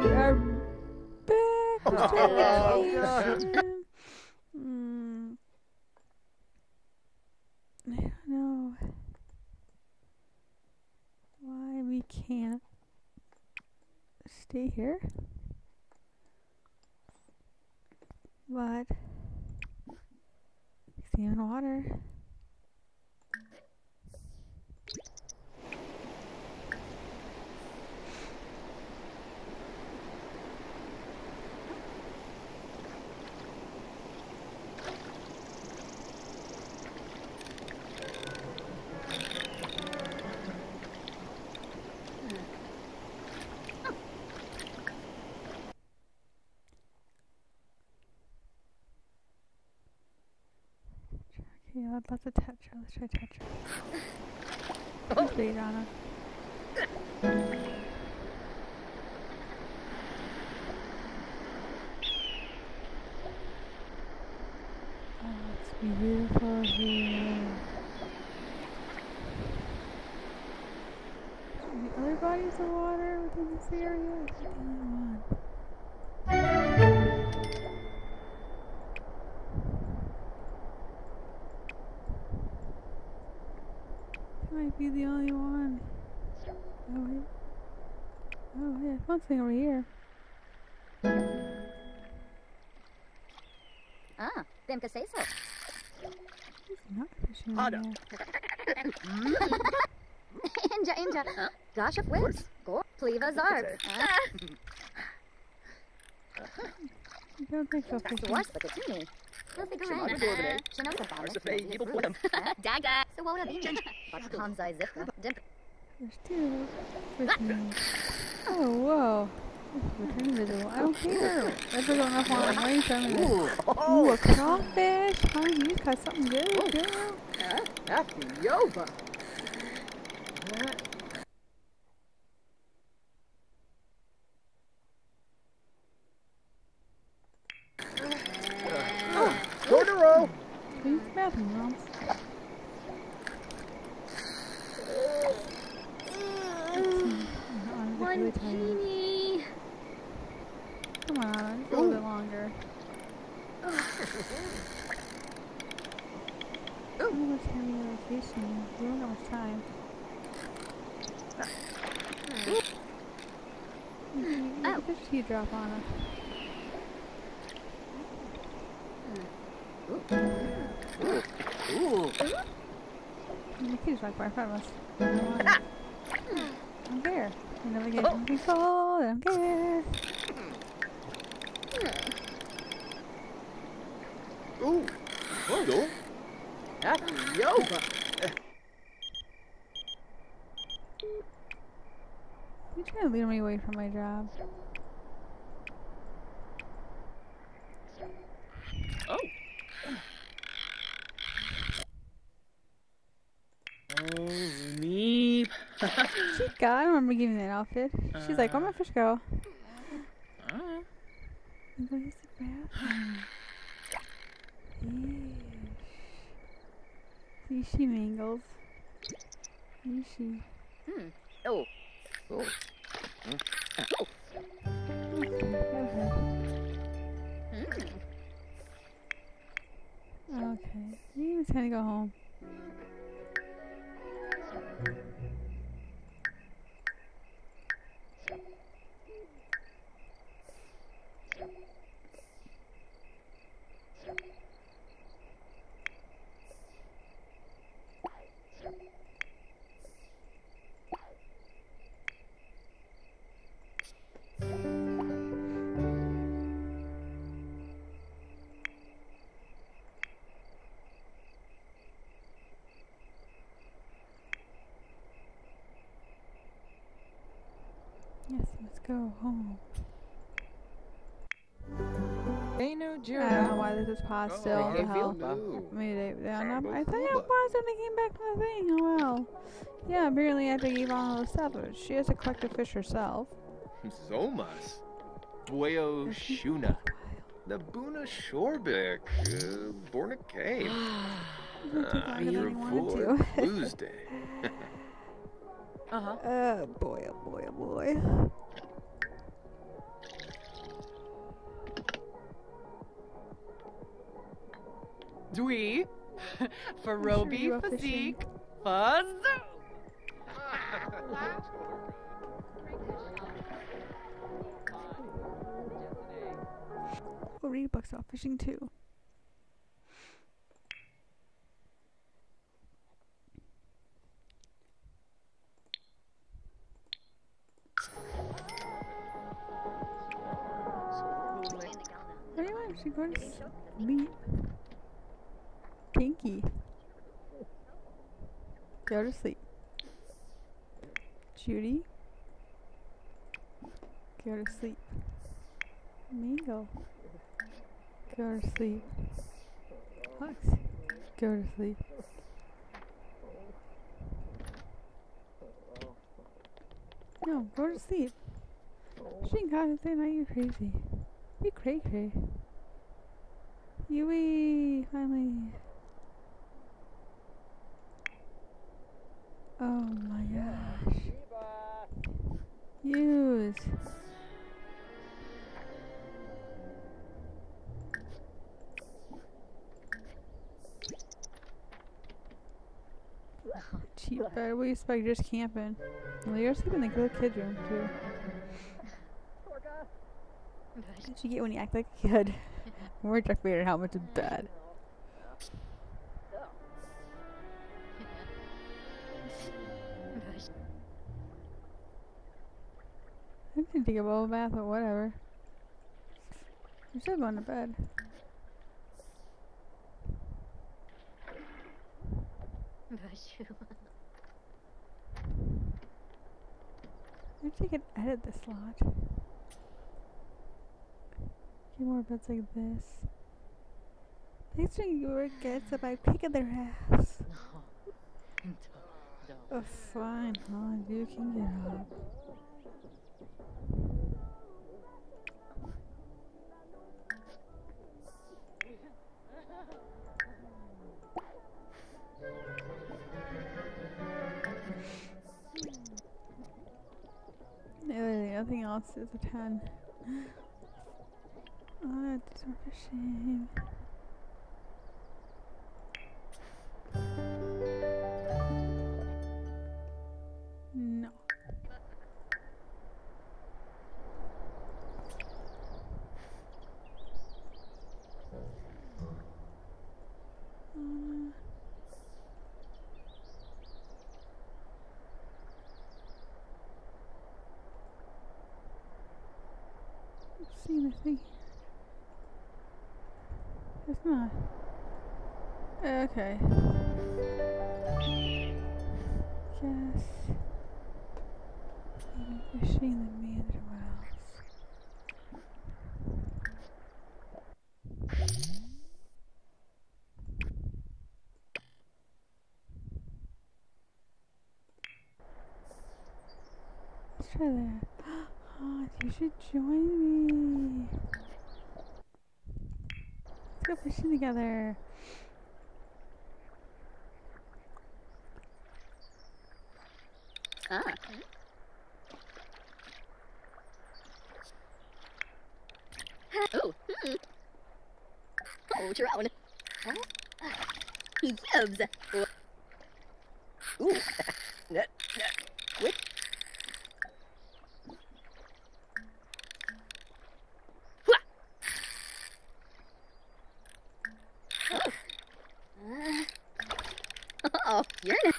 We are back. Oh. Hmm. I don't know why we can't stay here. But see stay on water. Okay, let- let's attach her. Let's try attach her. Let's her. Oh, it's beautiful here. There other bodies of water within this area? Be the only one. Oh wait. Oh yeah, I found something over here. Ah, them could say so. There's not fishing in Ada. Inja, inja. Gosh of wits. Go, pleva zarb. I don't think so That's the fishing. worst, but it's me. Filthy Shemad Garang. Gorbaday. Chinook the Balas. Arsafay, Evil Blim. Daga. So what would I be? But Kanzai Zipka. Dimp. There's two. Oh whoa. We're invisible. I don't care. That's a enough water. Why are you showing me this? Oh, Ooh, a crawfish. Honey, you caught something good, girl. Afiyova. Cordero. Use the bathroom, Mom. One teeny. Come on, a little bit longer. How much time we are fishing? We don't much time. Oh. Fish drop on us. The kid's right by in front of us. I don't care. We never get control. I don't care. Ooh. Cordo. Afiyova. You trying to lead me away from my job? Oh. Oh, me. Chica, I remember giving that outfit. She's like, where my fish go? To use the bathroom. Yeesh. Yeeshy mangles. Yeeshy. Hmm. Oh. Oh. Okay. Hmm. Okay. You just gonna go home. Go home. Hey, no I don't know Jira. why this is paused still. Oh, What the hey, hell? Phil. Maybe they, they don't know. Carbo I thought I Fuba. paused when they came back from the thing. Oh well. Yeah, apparently I have to give all the stuff. but She has to collect the fish herself. Zomas. Boyo Shuna. The Buna Shorebik. Uh, born a cave. It took longer your I wanted boy. to. Uh huh. Oh boy, oh boy, oh boy. Dwee. sure Farobi you are fishing. Physique. Fuzz. We'll read books about fishing too. Pretty much, you go to sleep. Pinky. Go to sleep. Judy. Go to sleep. Mingo. Go to sleep. Lux. Go to sleep. No, go to sleep. To say now you're crazy. You cray cray. Yui, finally. Oh my gosh. Use. Cheap bed. What do you expect? You're just camping. Well, you're sleeping in the kid's room too. What did you get when you act like a kid? More Darth how much is bad. I didn't take a bubble bath, but whatever. I'm still going to bed. I Maybe I could edit this lot. Get more beds like this. Thanks for your gets if I kick their ass. Oh, fine, fine, you can get up. Nothing else is a 10. Oh, ah, it's so fishing. No. It's. Okay. Guess. I'm fishing the meander wells. Let's try that. Oh, you should join me. Go fishing together. Ah. Oh. Oh, Drown. Huh? He. Ooh. Quick. Hua. Oh. Uh, oh, you're in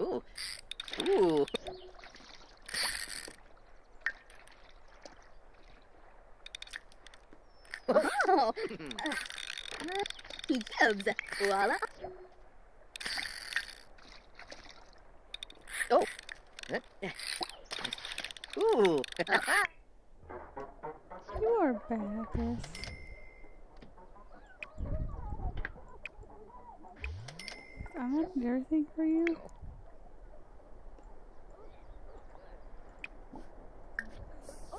Ooh. Ooh. Oh. he gives. Voila. Oh. Ooh. You are bad at this. I'm do everything for you.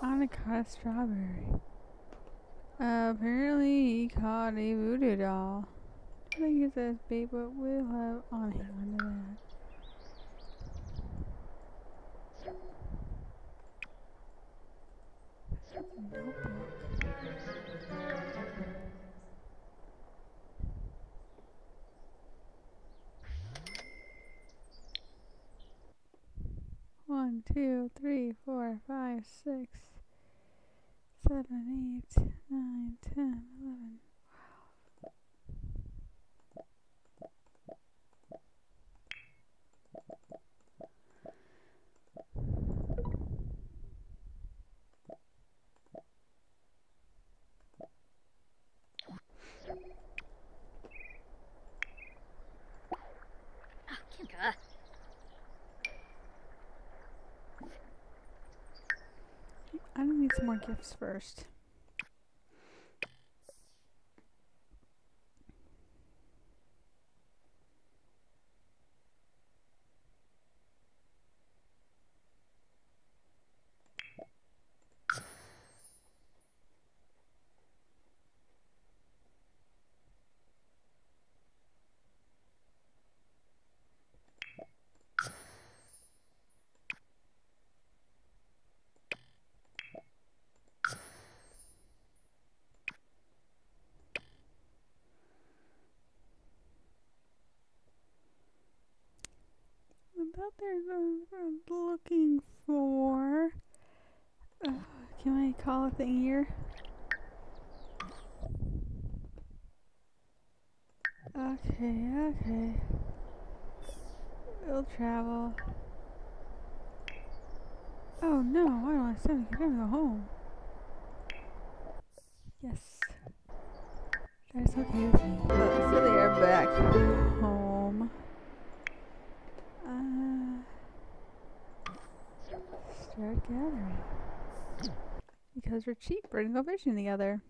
On a apparently he caught a voodoo doll. I think it says bait, but we'll have on on to that. One, two, three, four, five, six, seven, eight, nine, ten, eleven. Oh, Kinka. I need some more gifts first. I thought they're uh, looking for. Uh, can I call a thing here? Okay, okay. We'll travel. Oh no, I don't understand. You're gonna go home. Yes. That's okay with me. Uh, so they are back home. Uh, start gathering. Because we're cheap, we're gonna go fishing together.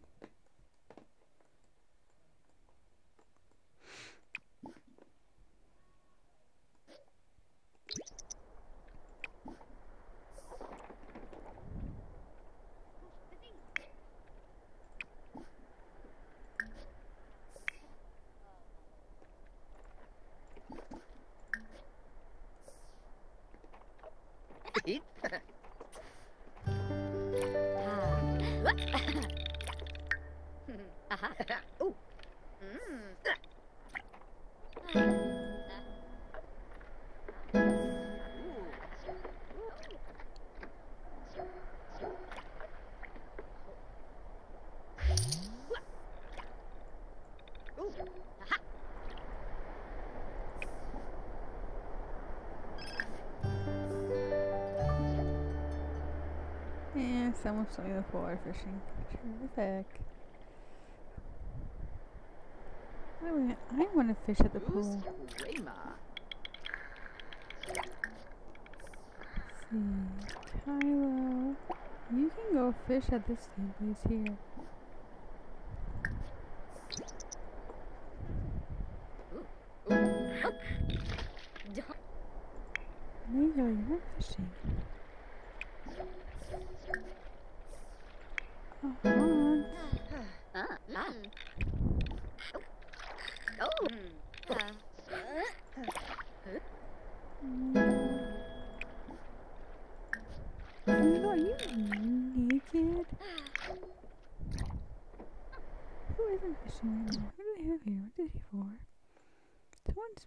And someone's showing the pool fishing. Terrific. I want I want to fish at the pool. Rayma. see. Kylo. You can go fish at this same place here. Don't. Nigo, you're fishing.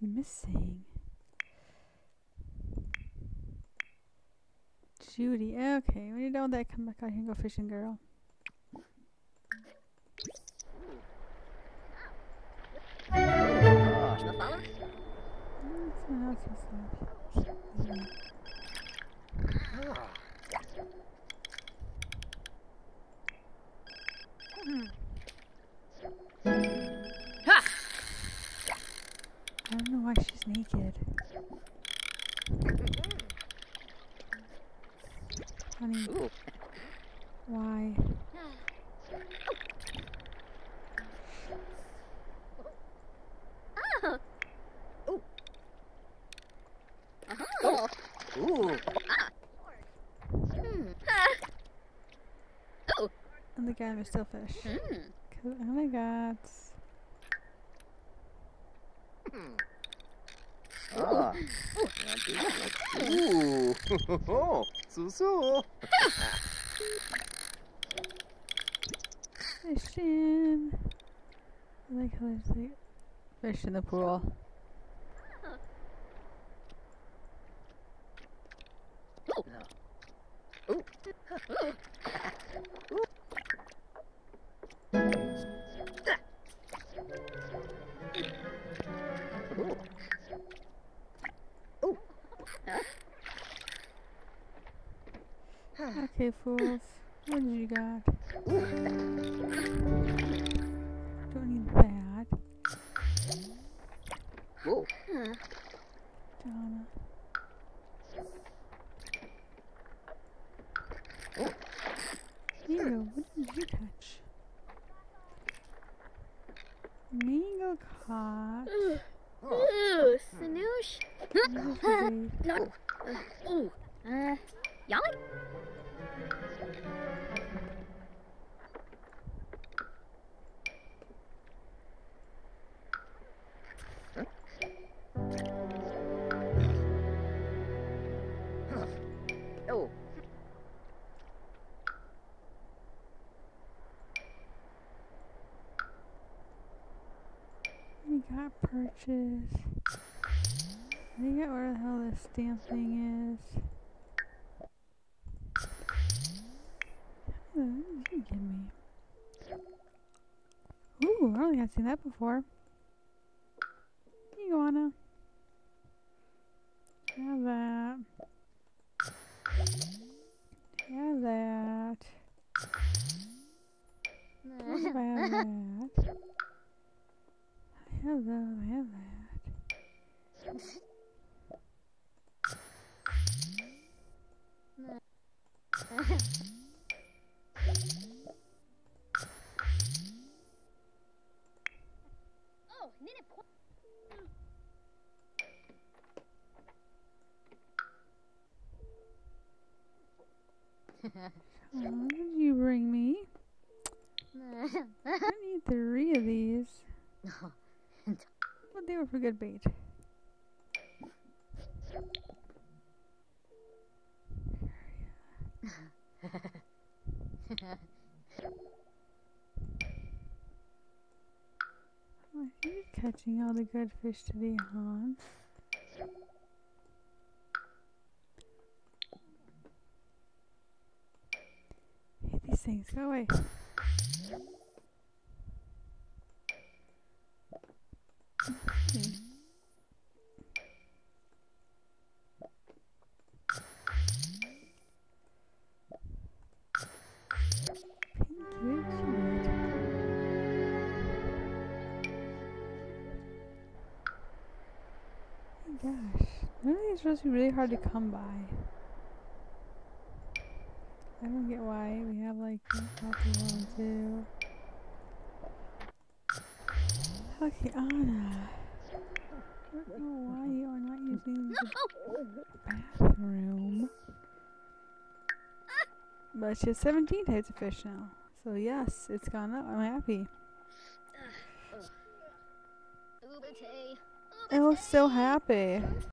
Missing. Judy. Okay, when you're done with that, come back out here and go fishing, girl. Ah, Ha! I don't know why she's naked. Honey, Ooh. why? Oh. Ooh. Oh. Ooh. Hmm. Ah. Oh. And the guy was still fish. Cause, oh my god. Ah. Ooh. Oh, Susu. Fishing. I like how there's like fish in the pool. Okay, fools. What did you got? Don't need that. Ooh. Donna. Mango, what did you catch? Mango caught. Ooh, Snoosh. Mango puree. Ooh. Uh, yummy. Purchase. I forget where the hell this stamp thing is. You give me? Ooh, I don't think I've seen that before. Iguana. Have that. Have that. Have that. I have that. I have that. Oh, Nina. Oh, what did you bring me? I need three of these. Oh, he's catching all the good fish today, Hans. Hate these things. Go away. Gosh, none of these are supposed to be really hard to come by. I don't get why we have like Pokemon one too. Okay, Anna. I don't know why you are not using the bathroom. But she has 17 types of fish now. So yes, it's gone up. I'm happy. I was so happy.